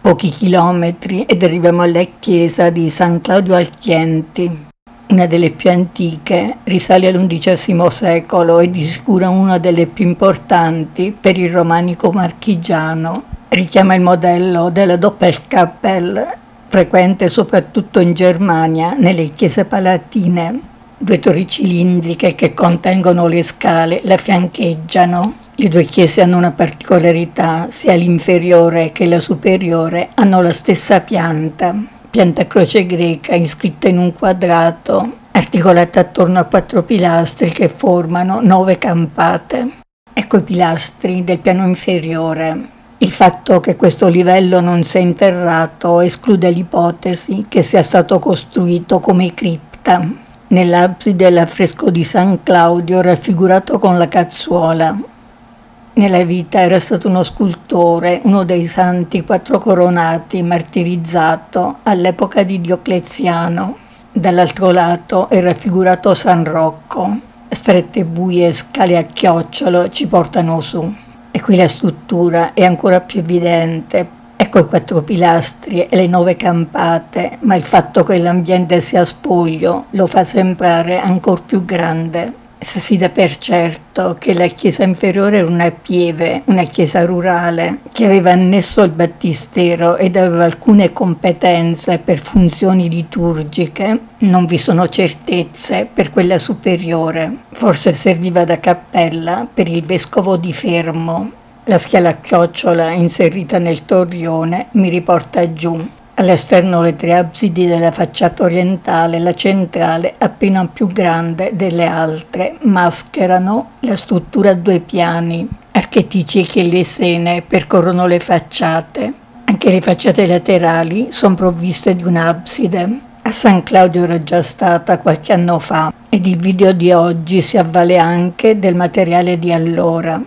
Pochi chilometri ed arriviamo alla chiesa di San Claudio al Chienti, una delle più antiche, risale all'undicesimo secolo e di sicuro una delle più importanti per il romanico marchigiano. Richiama il modello della Doppelkappel, frequente soprattutto in Germania, nelle chiese palatine. Due torri cilindriche che contengono le scale la fiancheggiano. Le due chiese hanno una particolarità, sia l'inferiore che la superiore hanno la stessa pianta, pianta croce greca iscritta in un quadrato, articolata attorno a quattro pilastri che formano nove campate. Ecco i pilastri del piano inferiore. Il fatto che questo livello non sia interrato esclude l'ipotesi che sia stato costruito come cripta. Nell'abside l'affresco di San Claudio raffigurato con la cazzuola, nella vita era stato uno scultore, uno dei santi quattro coronati, martirizzato all'epoca di Diocleziano. Dall'altro lato è raffigurato San Rocco. Strette buie scale a chiocciolo ci portano su. E qui la struttura è ancora più evidente. Ecco i quattro pilastri e le nove campate, ma il fatto che l'ambiente sia spoglio lo fa sembrare ancora più grande si dà per certo che la chiesa inferiore era una pieve, una chiesa rurale, che aveva annesso il battistero ed aveva alcune competenze per funzioni liturgiche. Non vi sono certezze per quella superiore. Forse serviva da cappella per il vescovo di Fermo. La schiala a chiocciola inserita nel torrione mi riporta giù All'esterno le tre absidi della facciata orientale, la centrale, appena più grande delle altre, mascherano la struttura a due piani. Archetici che lesene percorrono le facciate. Anche le facciate laterali sono provviste di un'abside. A San Claudio era già stata qualche anno fa ed il video di oggi si avvale anche del materiale di allora.